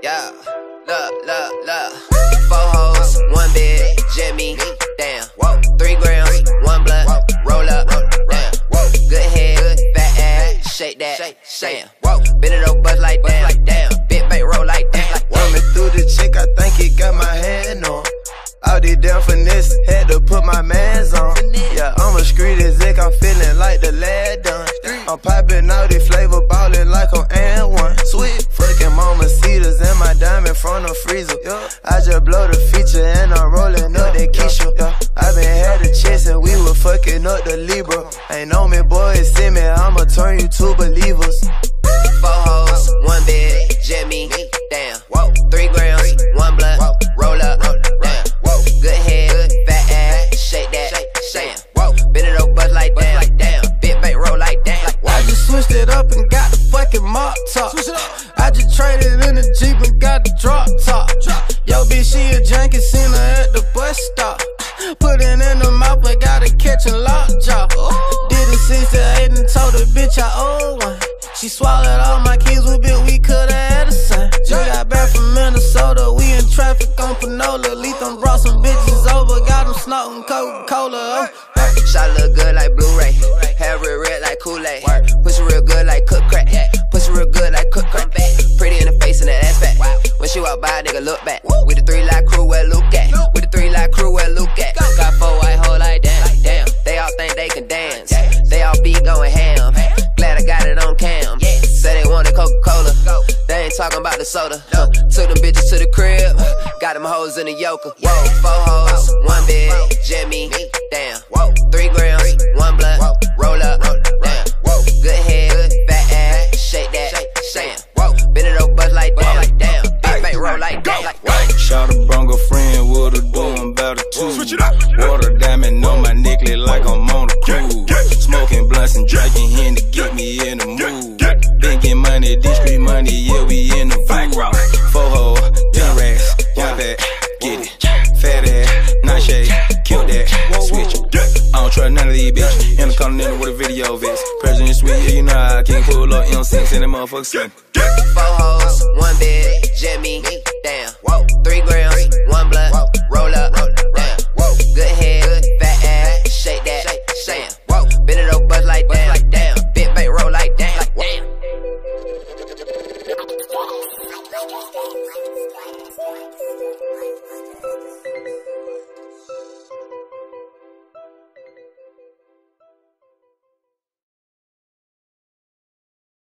Yeah, look, look, look. Four hoes, one bed, Jimmy. Damn. Three grams, one blood. Roll up, damn. Good head, fat ass, shake that. Whoa. Bend it over, bust like damn, damn. Big bank roll like damn. Running through the chick, I think it got my hand on. All these damn finesse, had to put my mans on. Yeah, I'm a street just blow the feature and I'm rolling up that Keisha. I been had a chance and we were fucking up the Libra. Ain't know me, boy, see me, I'ma turn you to believers. Four hoes, one in the mouth, but catch a lockjaw. Did it 68 and told the bitch I owe one. She swallowed all my keys with bit, we coulda had a son. Just got back from Minnesota, we in traffic on Panola. Lethan brought some bitches over, got them snorting Coca Cola. Oh. Shot look good like Blu-ray. Hair real red like Kool-Aid. Pussy real good like cook crack. Pussy real good like cook crack. Pretty in the face and the ass fat. When she walk by, nigga look back. Be going ham. Glad I got it on cam. Say they wanted Coca-Cola. They ain't talking about the soda. Huh. Took them bitches to the crib. Got them hoes in the yoker. Whoa, four hoes, one bed, Jimmy. Damn. Three grams, one blood. Roll up, damn. Good head, fat ass, shake that, damn. Whoa, bend it over, bust like damn, damn. Big bank roll like damn. Shot a bronco friend, would've doing better too. Switch it up. Water diamond on my necklace like I'm on a cruise. Smoking blunts and to get me in the mood. Been getting money, this street money, yeah, we in the vibe. Four hole, ten racks, one pack, get it. Fat ass, nine shade, kill that, switch it. I don't trust none of these bitches. In the continental with a video vest. President suite, yeah, you know I can't pull up M6 in that motherfucker. Four hoes, one